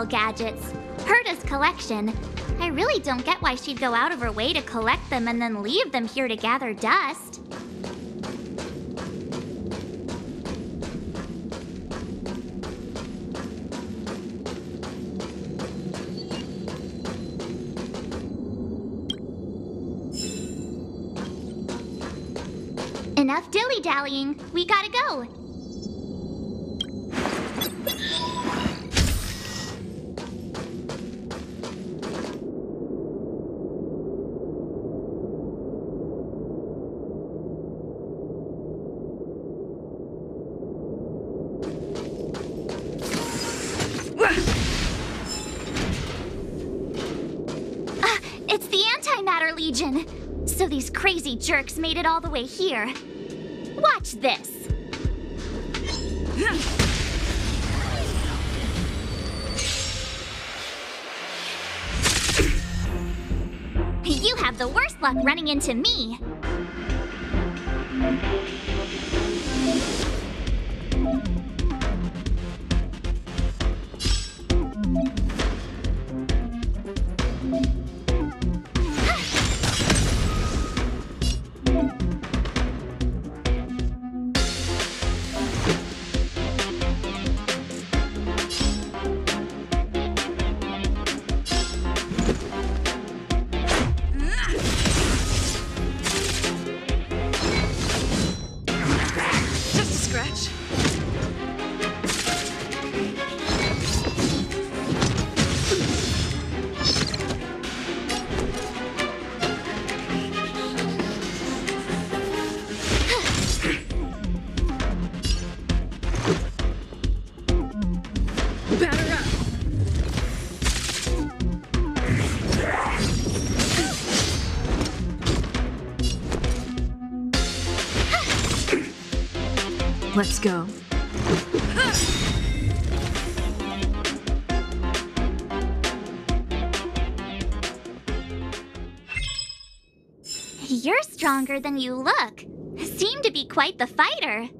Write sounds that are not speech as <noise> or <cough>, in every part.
Little gadgets. Herta's collection. I really don't get why she'd go out of her way to collect them and then leave them here to gather dust. Enough dilly dallying. We gotta go. Jerks made it all the way here. Watch this. You have the worst luck running into me. Let's go. You're stronger than you look. Seem to be quite the fighter.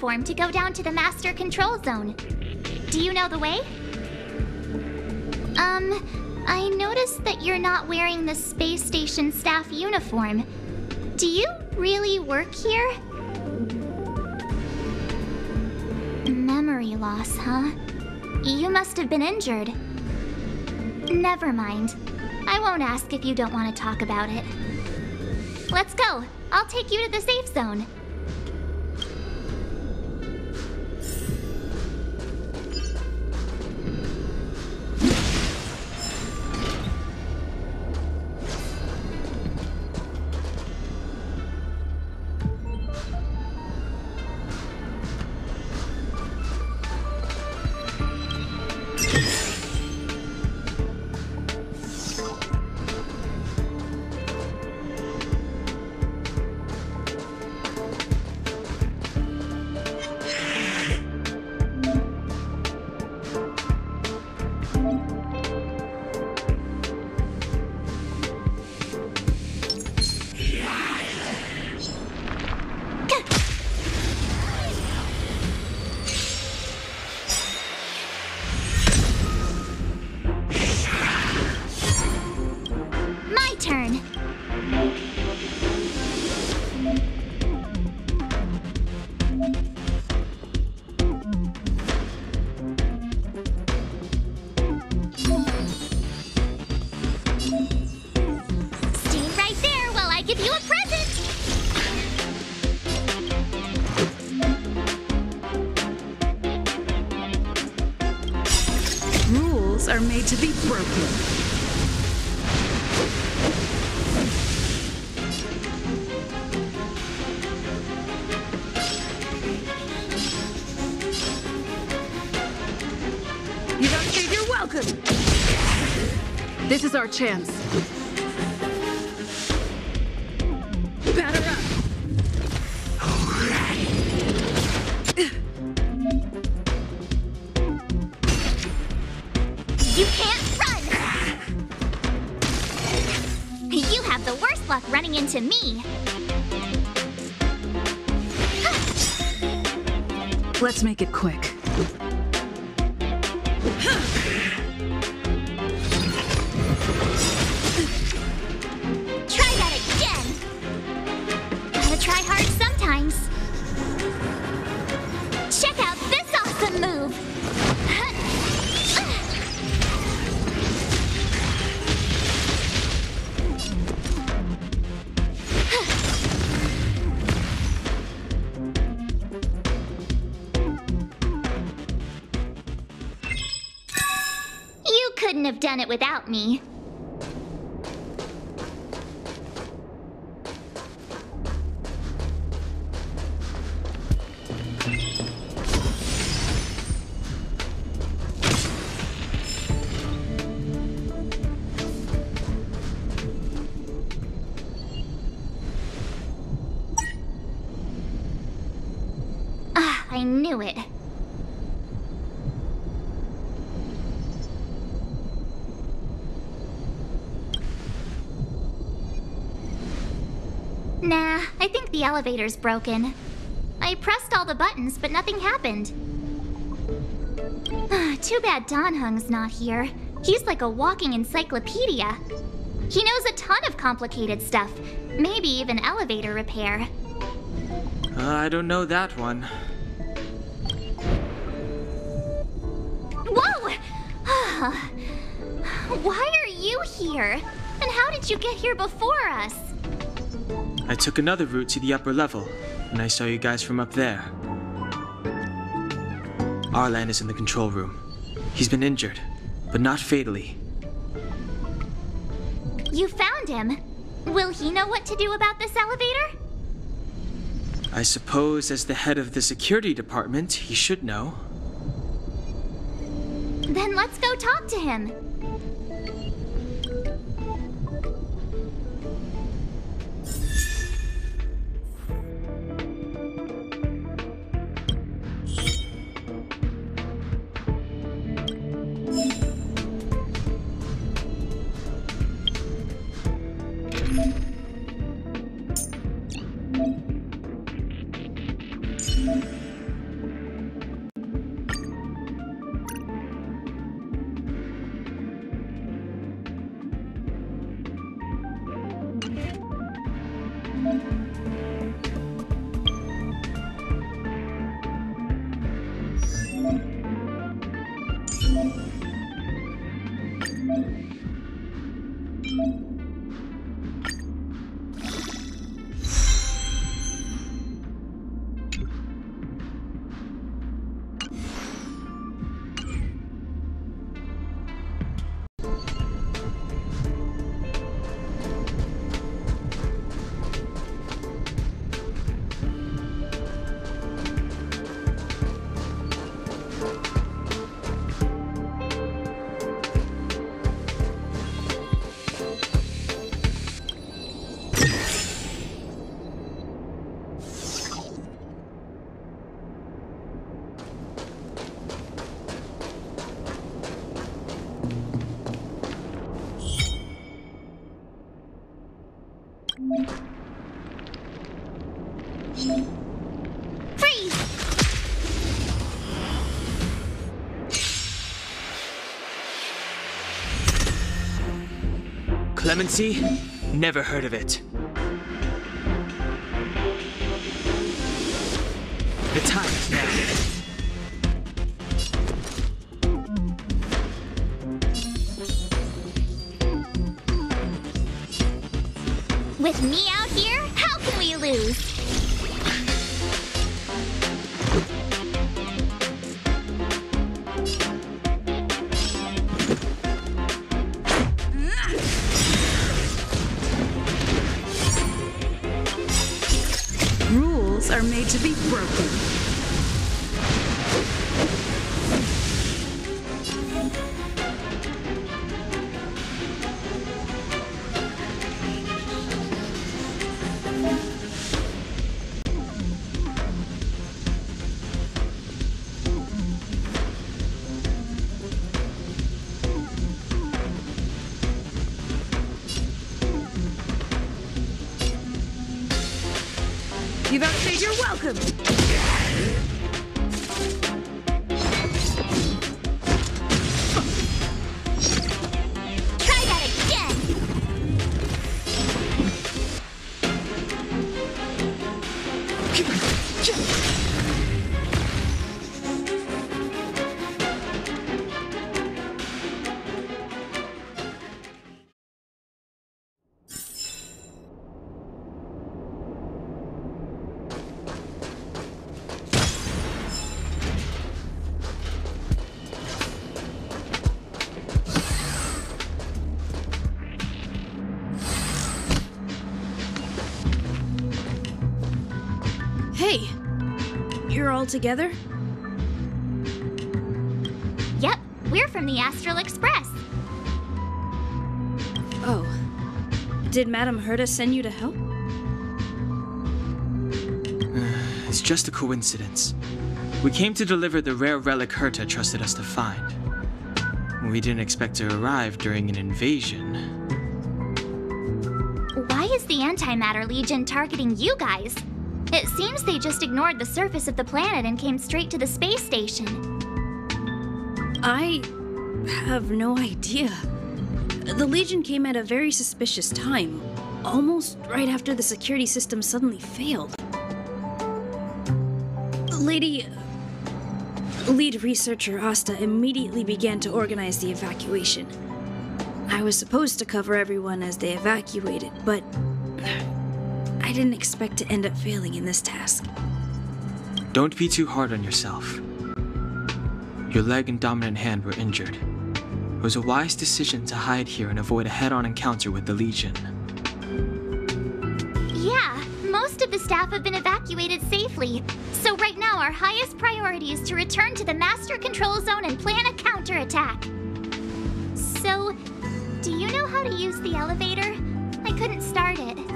Platform to go down to the master control zone. Do you know the way? Um, I noticed that you're not wearing the space station staff uniform. Do you really work here? Memory loss, huh? You must have been injured. Never mind. I won't ask if you don't want to talk about it. Let's go. I'll take you to the safe zone. Our chance. Batter up. You can't run! You have the worst luck running into me. Let's make it quick. Me. Ah, I knew it. Think the elevator's broken. I pressed all the buttons, but nothing happened. Ah, <sighs> Too bad Dan Heng's not here. He's like a walking encyclopedia. He knows a ton of complicated stuff, maybe even elevator repair. Uh, I don't know that one. Whoa! <sighs> Why are you here? And how did you get here before us? I took another route to the upper level, and I saw you guys from up there. Arlan is in the control room. He's been injured, but not fatally. You found him. Will he know what to do about this elevator? I suppose, as the head of the security department, he should know. Then let's go talk to him. Clemency? Never heard of it. The time is now. With me out here, You've outstayed your welcome! Together? Yep, we're from the Astral Express. Oh. Did Madame Herta send you to help? <sighs> It's just a coincidence. We came to deliver the rare relic Herta trusted us to find. We didn't expect to arrive during an invasion. Why is the Antimatter Legion targeting you guys? It seems they just ignored the surface of the planet and came straight to the space station. I have no idea. The Legion came at a very suspicious time, almost right after the security system suddenly failed. Lady. Lead researcher Asta immediately began to organize the evacuation. I was supposed to cover everyone as they evacuated, but. I didn't expect to end up failing in this task. Don't be too hard on yourself. Your leg and dominant hand were injured. It was a wise decision to hide here and avoid a head on encounter with the Legion. Yeah, most of the staff have been evacuated safely. So right now our highest priority is to return to the master control zone and plan a counterattack. So, do you know how to use the elevator? I couldn't start it.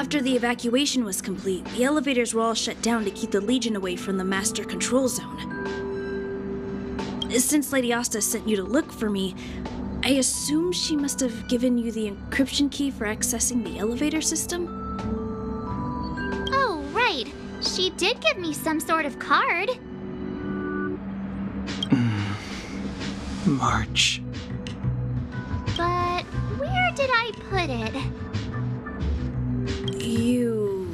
After the evacuation was complete, the elevators were all shut down to keep the Legion away from the Master Control Zone. Since Lady Asta sent you to look for me, I assume she must have given you the encryption key for accessing the elevator system? Oh, right. She did give me some sort of card. Hmm. March. But where did I put it? You.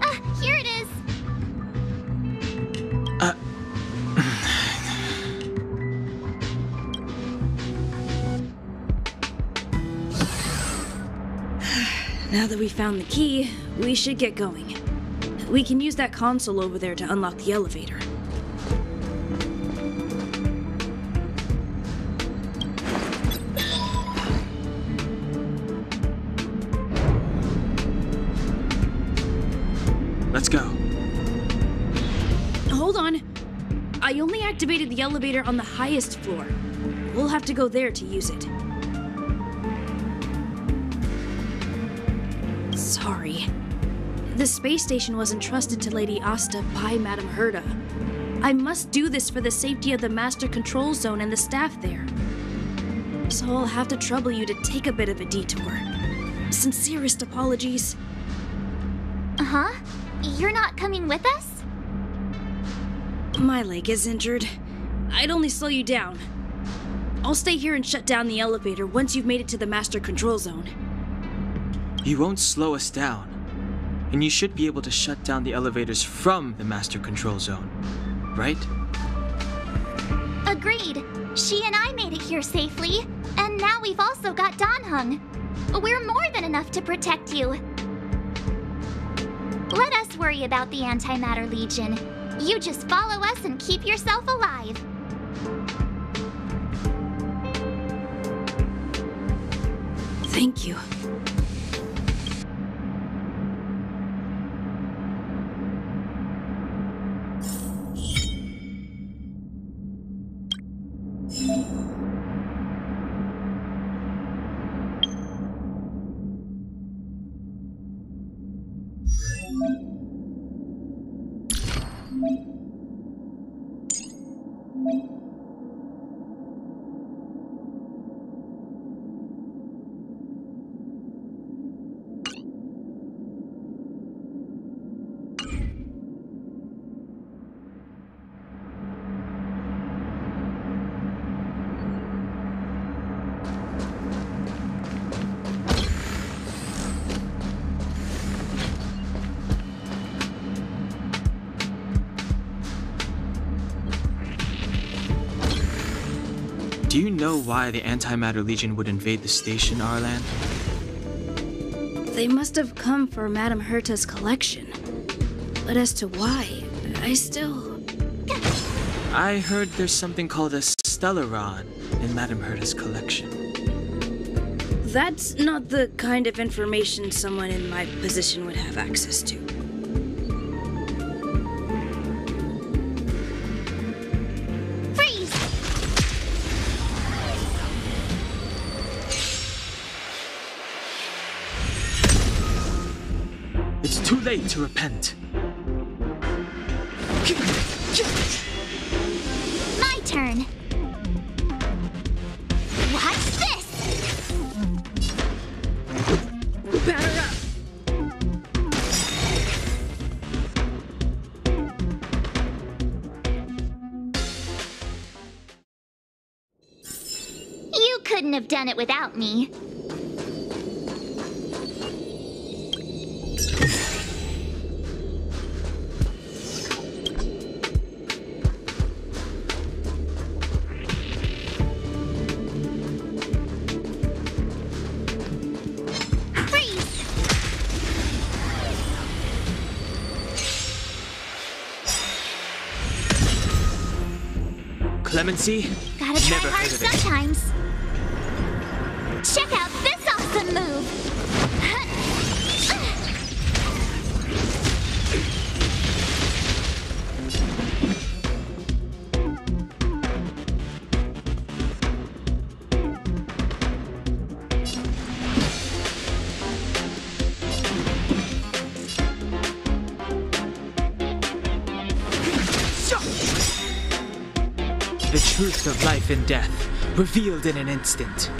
Ah, here it is. Uh. <sighs> Now that we found the key, we should get going. We can use that console over there to unlock the elevator. Activated the elevator on the highest floor. We'll have to go there to use it. Sorry. The space station was entrusted to Lady Asta by Madame Herta. I must do this for the safety of the Master Control Zone and the staff there. So I'll have to trouble you to take a bit of a detour. Sincerest apologies. Uh huh. You're not coming with us? My leg is injured. I'd only slow you down. I'll stay here and shut down the elevator once you've made it to the master control zone. You won't slow us down. And you should be able to shut down the elevators from the master control zone. Right? Agreed. She and I made it here safely. And now we've also got Dan Dan Heng. We're more than enough to protect you. Let us worry about the Antimatter Legion. You just follow us and keep yourself alive. Thank you. Do you know why the Antimatter Legion would invade the station, Arlan? They must have come for Madame Herta's collection. But as to why, I still. I heard there's something called a Stellaron in Madame Herta's collection. That's not the kind of information someone in my position would have access to. Late to repent. My turn. Watch this! Batter up! You couldn't have done it without me. Clemency? Gotta try Never hard sometimes. Truth of life and death, revealed in an instant.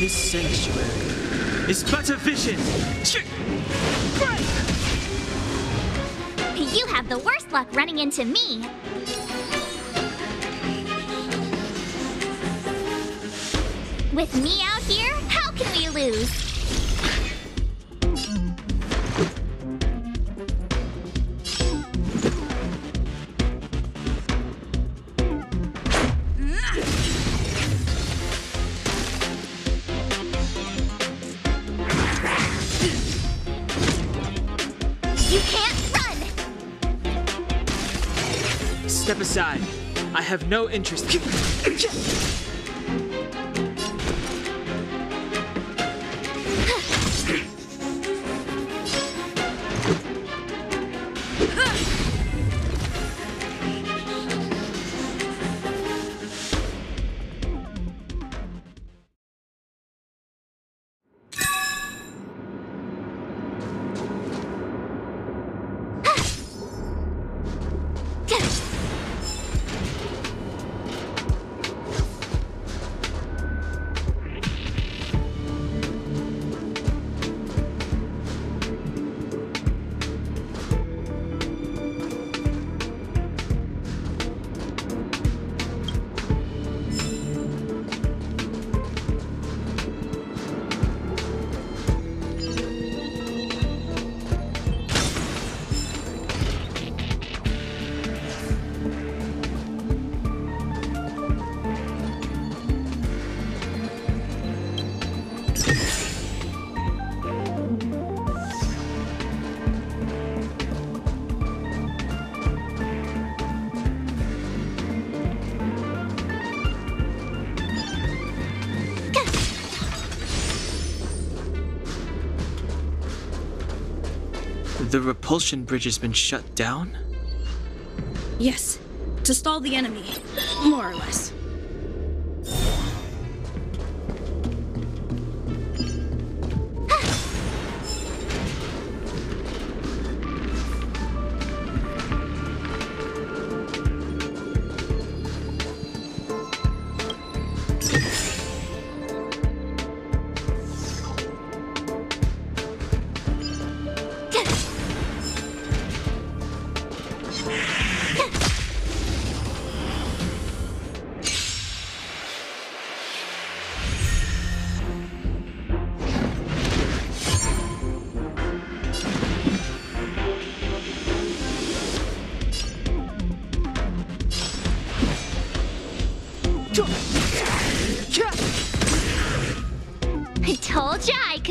This sanctuary is but a vision. You have the worst luck running into me. With me out here, how can we lose? Aside. I have no interest. The repulsion bridge has been shut down? Yes, to stall the enemy, more or less.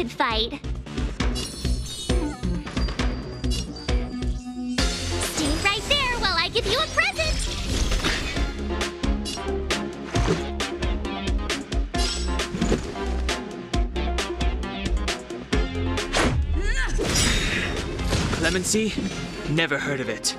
Could fight. Stay right there while I give you a present. Clemency? Never heard of it.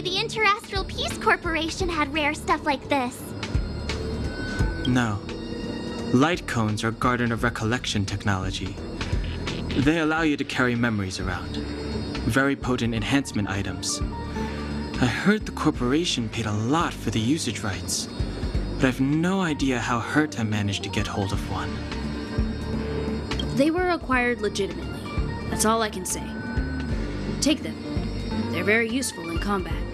The Interastral Peace Corporation had rare stuff like this. No. Light cones are Garden of Recollection technology. They allow you to carry memories around. Very potent enhancement items. I heard the corporation paid a lot for the usage rights, but I've no idea how Herta managed to get hold of one. They were acquired legitimately. That's all I can say. Take them. They're very useful in combat.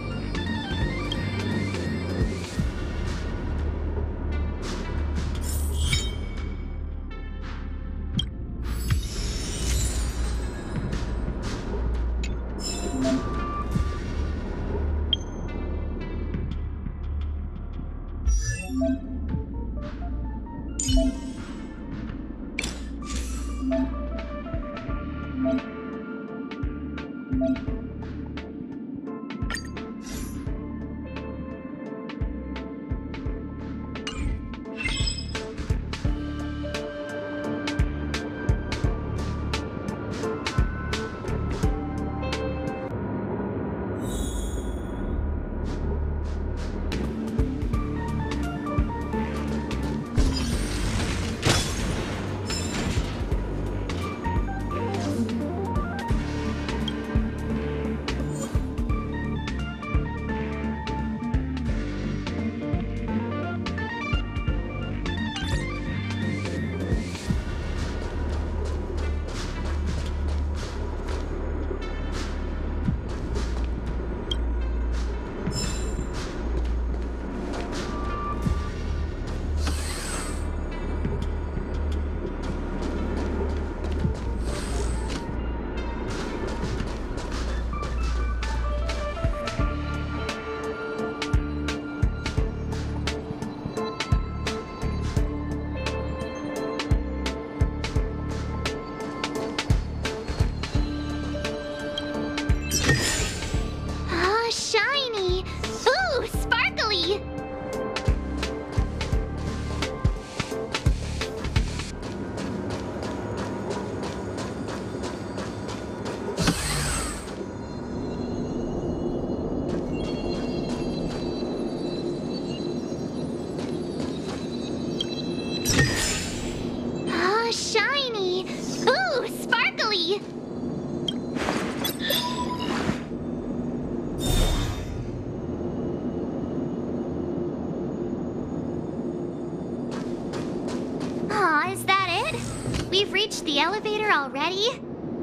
We've reached the elevator already?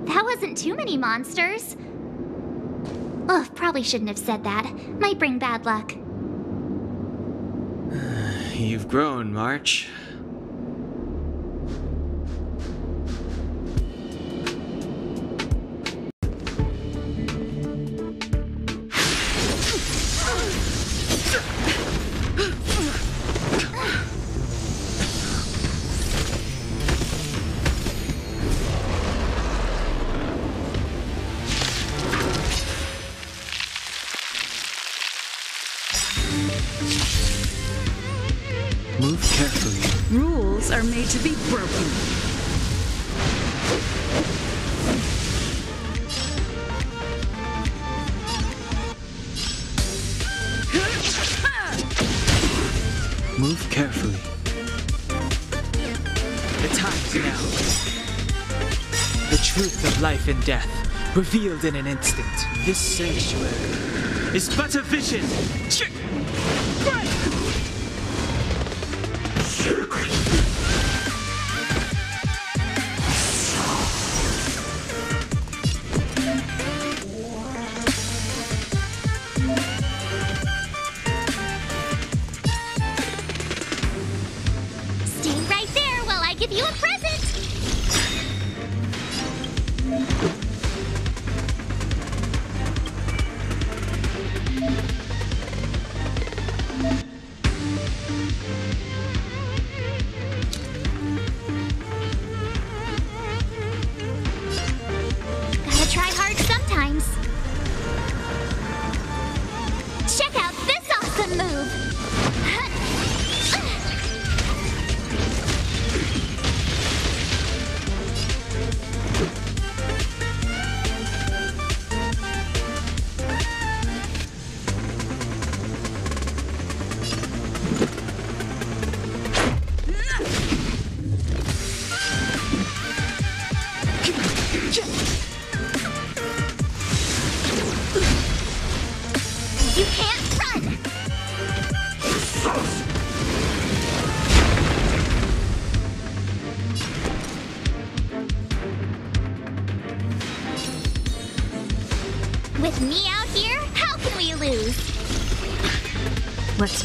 That wasn't too many monsters. Oh, probably shouldn't have said that. Might bring bad luck. <sighs> You've grown, March. Carefully. The time time's now. The truth of life and death, revealed in an instant. This sanctuary is but a vision. Stay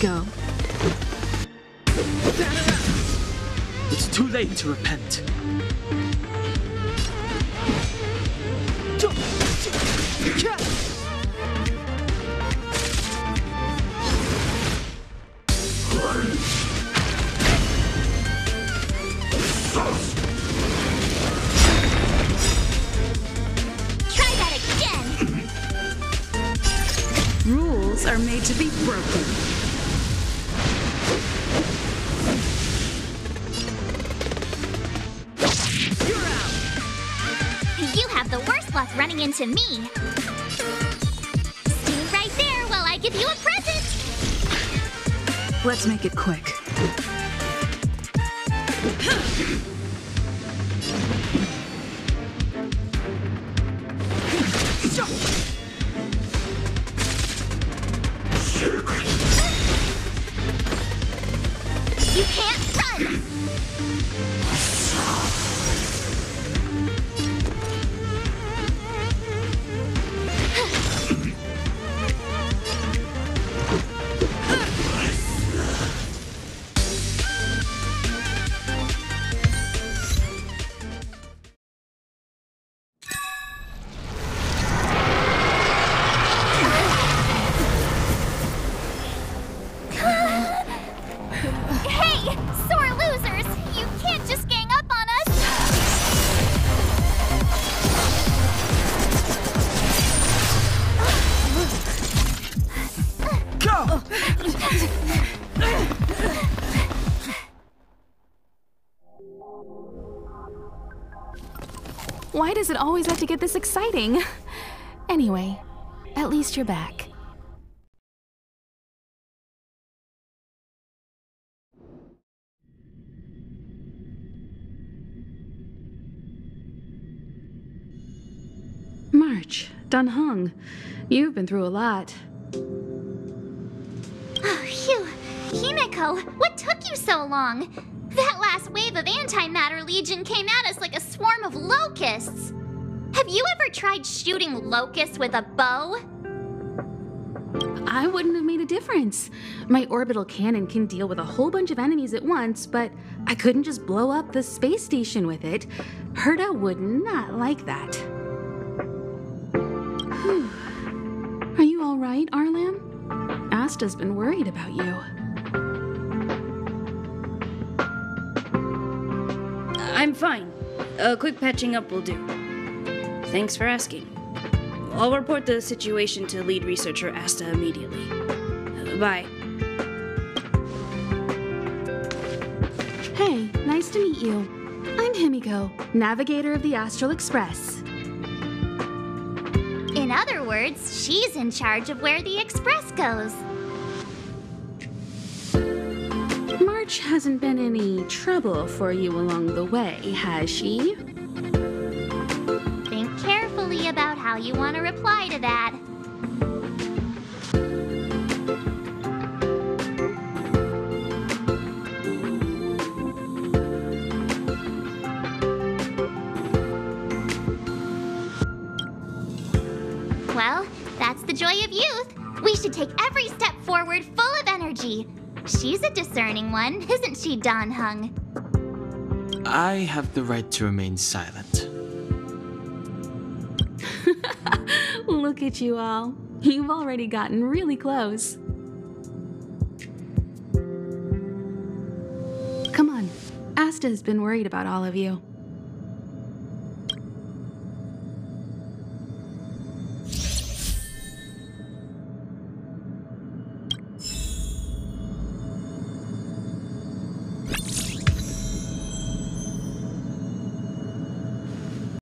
go. It's too late to repent. Try that again! Rules are made to be broken. Into me. Stay right there while I give you a present! Let's make it quick. Why does it always have to get this exciting? <laughs> Anyway, at least you're back. March, Dan Heng, you've been through a lot. Oh, phew. Himeko, what took you so long? That last wave of antimatter legion came at us like a swarm of locusts. Have you ever tried shooting locusts with a bow? I wouldn't have made a difference. My orbital cannon can deal with a whole bunch of enemies at once, but I couldn't just blow up the space station with it. Herta would not like that. Whew. Are you all right, Arlan? Asta's been worried about you. I'm fine. A quick patching up will do. Thanks for asking. I'll report the situation to lead researcher Asta immediately. Uh, bye. Hey, nice to meet you. I'm Himeko, navigator of the Astral Express. In other words, she's in charge of where the express goes. March hasn't been any trouble for you along the way, has she? how you want to reply to that. Well, that's the joy of youth. We should take every step forward full of energy. She's a discerning one, isn't she, Dan Heng? I have the right to remain silent. Look at you all. You've already gotten really close. Come on. Asta has been worried about all of you.